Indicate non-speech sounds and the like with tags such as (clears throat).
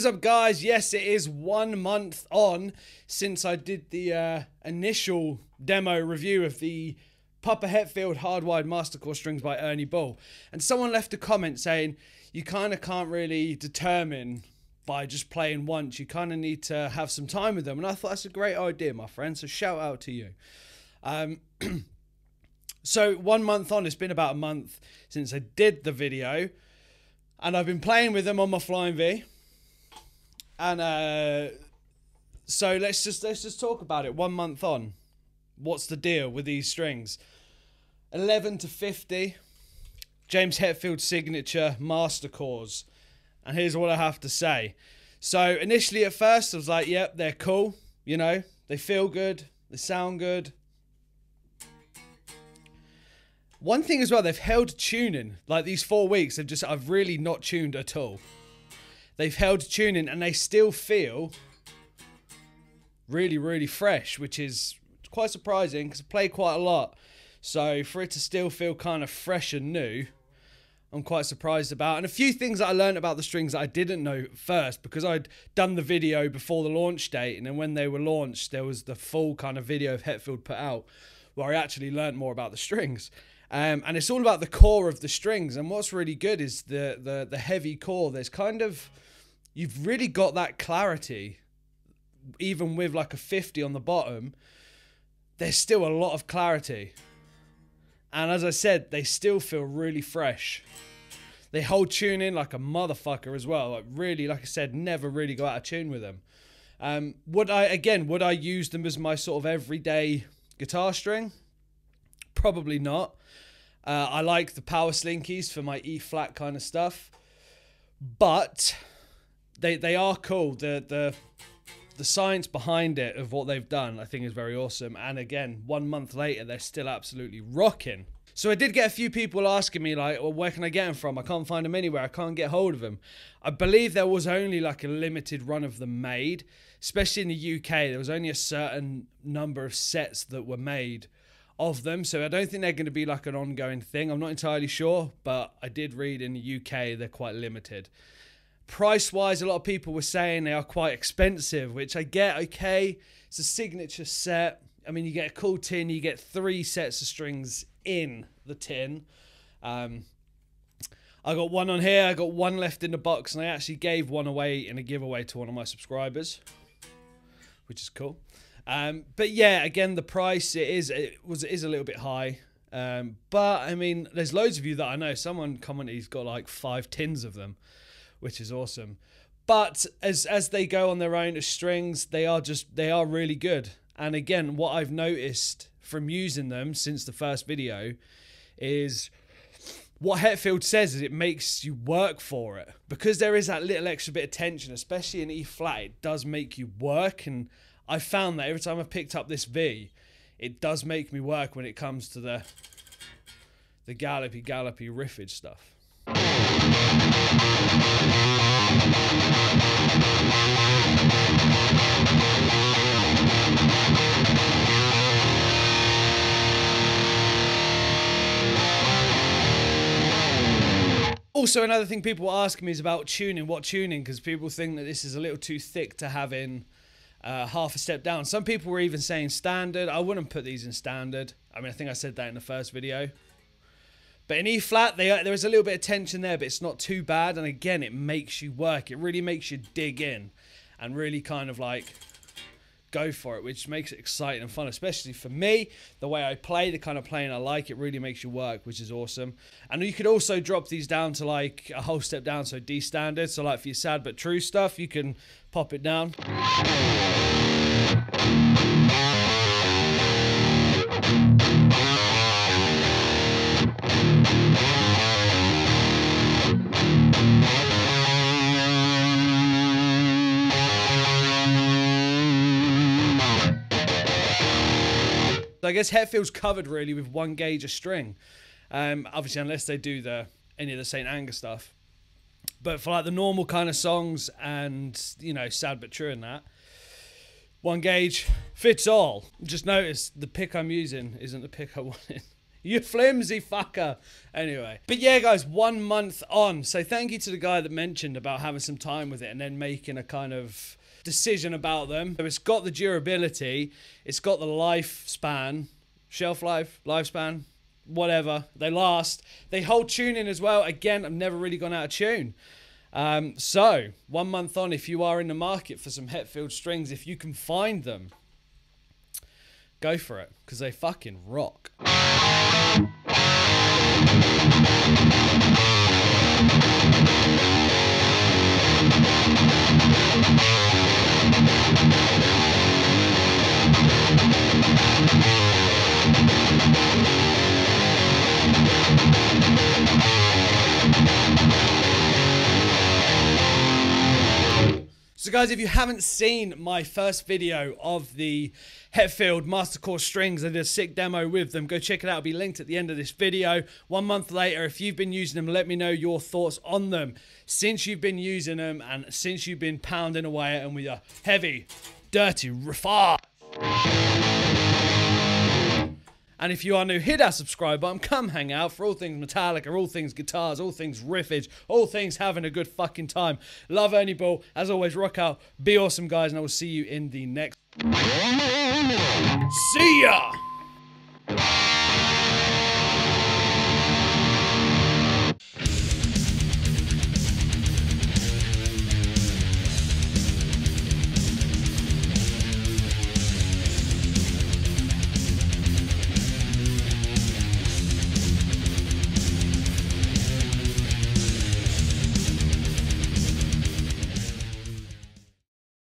Is up, guys? Yes, it is one month on since I did the uh, initial demo review of the Papa Hetfield Hardwired Mastercore strings by Ernie Ball. And someone left a comment saying, you kind of can't really determine by just playing once. You kind of need to have some time with them. And I thought that's a great idea, my friend. So shout out to you. Um, (clears throat) so one month on, it's been about a month since I did the video. And I've been playing with them on my Flying V and uh, so let's just let's just talk about it. One month on, what's the deal with these strings? Eleven to fifty, James Hetfield signature master cores, and here's what I have to say. So initially, at first, I was like, "Yep, they're cool. You know, they feel good, they sound good." One thing as well, they've held tuning. Like these four weeks, they've just I've really not tuned at all. They've held tuning and they still feel really, really fresh, which is quite surprising because I play quite a lot. So for it to still feel kind of fresh and new, I'm quite surprised about. And a few things that I learned about the strings that I didn't know first because I'd done the video before the launch date. And then when they were launched, there was the full kind of video of Hetfield put out where I actually learned more about the strings. Um, and it's all about the core of the strings. And what's really good is the, the, the heavy core. There's kind of you've really got that clarity even with like a 50 on the bottom there's still a lot of clarity. And as i said they still feel really fresh. They hold tune in like a motherfucker as well. Like really like i said never really go out of tune with them. Um, would i again would i use them as my sort of everyday guitar string? Probably not. Uh, i like the power slinkies for my e flat kind of stuff. But they they are cool. The the the science behind it of what they've done, I think, is very awesome. And again, one month later, they're still absolutely rocking. So I did get a few people asking me like, well, where can I get them from? I can't find them anywhere. I can't get hold of them. I believe there was only like a limited run of them made, especially in the UK. There was only a certain number of sets that were made of them. So I don't think they're going to be like an ongoing thing. I'm not entirely sure, but I did read in the UK they're quite limited. Price wise, a lot of people were saying they are quite expensive, which I get. Okay, it's a signature set. I mean, you get a cool tin, you get three sets of strings in the tin. Um, I got one on here, I got one left in the box, and I actually gave one away in a giveaway to one of my subscribers, which is cool. Um, but yeah, again, the price it is it was it is a little bit high. Um, but I mean, there's loads of you that I know. Someone commented he's got like five tins of them which is awesome. But as as they go on their own strings, they are just they are really good. And again, what I've noticed from using them since the first video is what Hetfield says is it makes you work for it because there is that little extra bit of tension, especially in E flat. It does make you work, and I found that every time I picked up this V, it does make me work when it comes to the the gallopy gallopy riffage stuff. Also, another thing people asking me is about tuning. What tuning? Because people think that this is a little too thick to have in uh, half a step down. Some people were even saying standard. I wouldn't put these in standard. I mean, I think I said that in the first video. But in E flat, they, there is a little bit of tension there, but it's not too bad. And again, it makes you work. It really makes you dig in and really kind of like go for it, which makes it exciting and fun, especially for me. The way I play, the kind of playing I like, it really makes you work, which is awesome. And you could also drop these down to like a whole step down, so D standard. So like for your sad but true stuff, you can pop it down. I guess Hetfield's covered really with one gauge of string. Um, obviously, unless they do the any of the St. Anger stuff. But for like the normal kind of songs and, you know, sad but true and that, one gauge fits all. Just notice the pick I'm using isn't the pick I (laughs) wanted. You flimsy fucker. Anyway. But yeah, guys, one month on. So thank you to the guy that mentioned about having some time with it and then making a kind of decision about them. So it's got the durability, it's got the lifespan, shelf life, lifespan, whatever. They last. They hold tuning as well. Again, I've never really gone out of tune. Um, so, one month on, if you are in the market for some Hetfield strings, if you can find them, go for it because they fucking rock. Guys, if you haven't seen my first video of the Hetfield Mastercore strings, I did a sick demo with them. Go check it out. It'll be linked at the end of this video. One month later, if you've been using them, let me know your thoughts on them. Since you've been using them and since you've been pounding away at them with a heavy, dirty riffage. And if you are new, hit that subscribe button. Come hang out for all things Metallica, all things guitars, all things riffage, all things having a good fucking time. Love Ernie Ball. As always, rock out. Be awesome, guys, and I will see you in the next. See ya!